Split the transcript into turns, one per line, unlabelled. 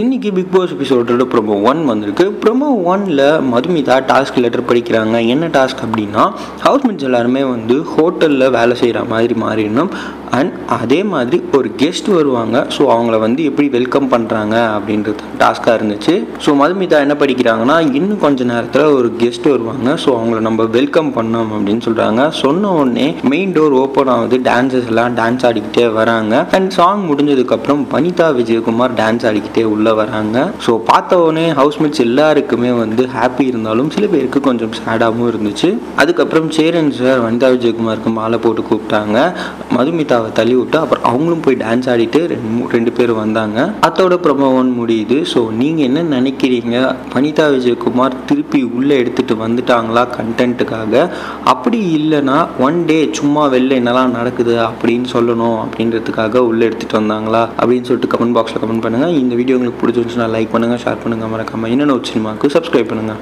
இன்னைக்கு Bigg pass எபிசோடோட promo one வந்திருக்கு. ப்ரோமோ ஒன்ல மதுமிதா டாஸ்க் லெட்டர் படிக்கிறாங்க. என்ன டாஸ்க் அப்படின்னா ஹவுஸ்மேட்ஸ் எல்லாருமே வந்து ஹோட்டலில் வேலை செய்கிற மாதிரி மாறிடணும். அண்ட் அதே மாதிரி ஒரு கெஸ்ட் வருவாங்க. ஸோ அவங்கள வந்து எப்படி வெல்கம் பண்ணுறாங்க அப்படின்றது டாஸ்க்காக இருந்துச்சு. ஸோ மதுமிதா என்ன படிக்கிறாங்கன்னா இன்னும் கொஞ்ச நேரத்தில் ஒரு கெஸ்ட் வருவாங்க. ஸோ அவங்கள நம்ம வெல்கம் பண்ணோம் அப்படின்னு சொல்கிறாங்க சொன்ன உடனே மெயின் டோர் ஓப்பன் ஆகுது. டான்சர்ஸ் எல்லாம் டான்ஸ் ஆடிக்கிட்டே வராங்க. அண்ட் சாங் முடிஞ்சதுக்கப்புறம் வனிதா விஜயகுமார் டான்ஸ் ஆடிக்கிட்டே உள்ள வராங்க. ஸோ பார்த்த உடனே ஹவுஸ்மேட்ஸ் எல்லாருக்குமே வந்து ஹாப்பி இருந்தாலும் சில பேருக்கு கொஞ்சம் சேடாகவும் இருந்துச்சு. அதுக்கப்புறம் சேரன் சார் வனிதா விஜயகுமாருக்கு மாலை போட்டு கூப்பிட்டாங்க. மதுமிதாவை தள்ளி விட்டு அப்புறம் அவங்களும் போய் டான்ஸ் ஆடிட்டு ரெண்டு ரெண்டு பேர் வந்தாங்க. அதோட ப்ரொமோ முடியுது. ஸோ நீங்கள் என்ன நினைக்கிறீங்க? வனிதா விஜயகுமார் திருப்பி உள்ளே எடுத்துட்டு வந்துட்டாங்களா கண்டென்ட்டுக்காக அப்படி இல்லைன்னா ஒன் டே சும்மா வெளில என்னெல்லாம் நடக்குது அப்படின்னு சொல்லணும் அப்படின்றதுக்காக உள்ளே எடுத்துகிட்டு வந்தாங்களா? அப்படின்னு சொல்லிட்டு கமெண்ட் பாக்ஸில் கமெண்ட் பண்ணுங்கள் இந்த வீடியோ உங்களுக்கு வீடியோ பிடிச்சிருந்துச்சுன்னா லைக் பண்ணுங்கள் ஷேர் பண்ணுங்கள் மறக்காமல் இன்னொன்று ஒரு சினிமாவுக்கு சப்ஸ்கிரைப் பண்ணுங்கள்